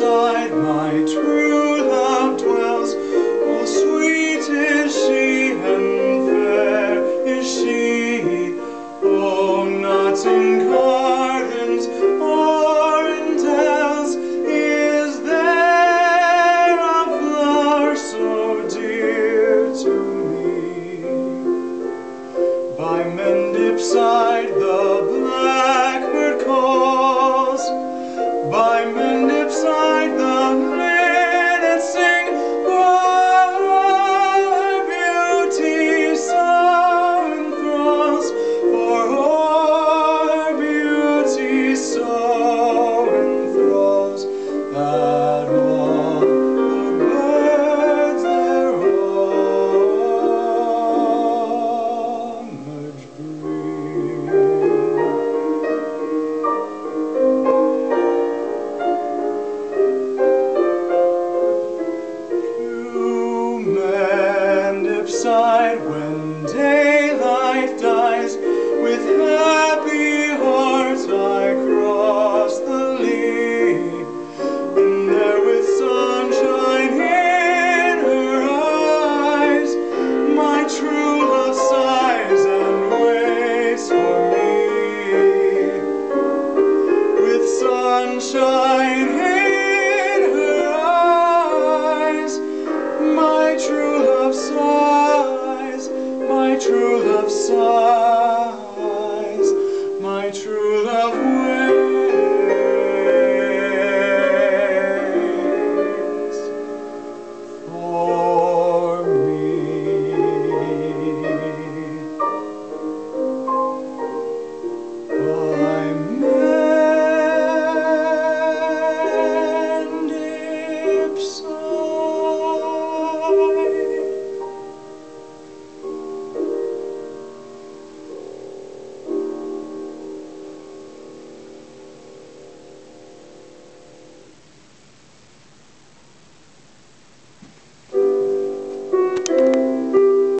my true love dwells. Oh, sweet is she and fair is she. Oh, not in gardens or in dells is there a flower so dear to me. By Mendip side when daylight dies, with happy hearts I cross the lea, and there with sunshine in her eyes, my true love sighs and waits for me. With sunshine true love sighs, my true love waits for me. I'm mending.